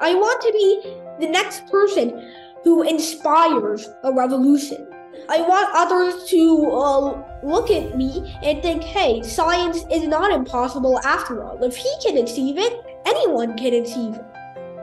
I want to be the next person who inspires a revolution. I want others to uh, look at me and think, hey, science is not impossible after all. If he can achieve it, anyone can achieve it.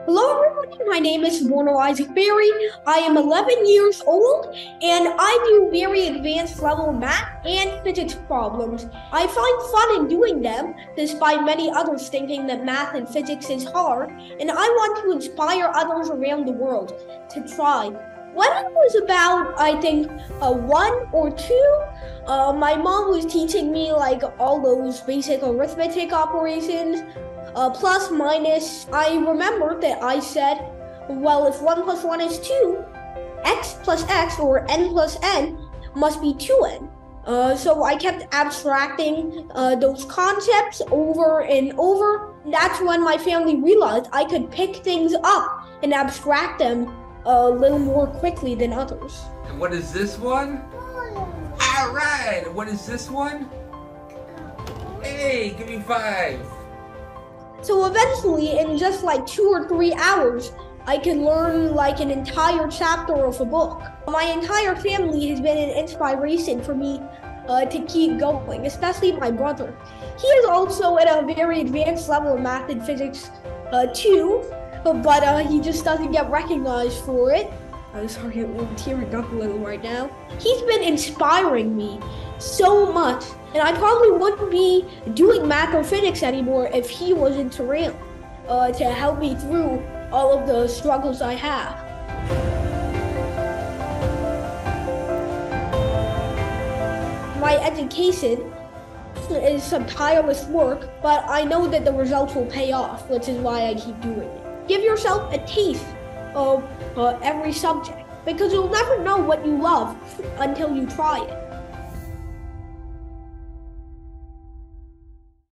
Hello, everyone. My name is Soborno Isaac Bari. I am 11 years old and I do very advanced level math and physics problems. I find fun in doing them, despite many others thinking that math and physics is hard, and I want to inspire others around the world to try. When I was about, I think, uh, one or two, uh, my mom was teaching me like all those basic arithmetic operations uh, plus minus. I remember that I said, well, if 1 plus 1 is 2, x plus x or n plus n must be 2n. Uh, so I kept abstracting uh, those concepts over and over. That's when my family realized I could pick things up and abstract them a little more quickly than others. And what is this one? All right. What is this one? Hey, give me five. So eventually, in just like two or three hours, I can learn like an entire chapter of a book. My entire family has been an inspiration for me uh, to keep going, especially my brother. He is also at a very advanced level of math and physics uh, too, but uh, he just doesn't get recognized for it. I'm sorry, I'm tearing up a little right now. He's been inspiring me so much and I probably wouldn't be doing math or physics anymore if he wasn't around uh, to help me through all of the struggles I have. My education is some tireless work, but I know that the results will pay off, which is why I keep doing it. Give yourself a taste of uh, every subject because you'll never know what you love until you try it.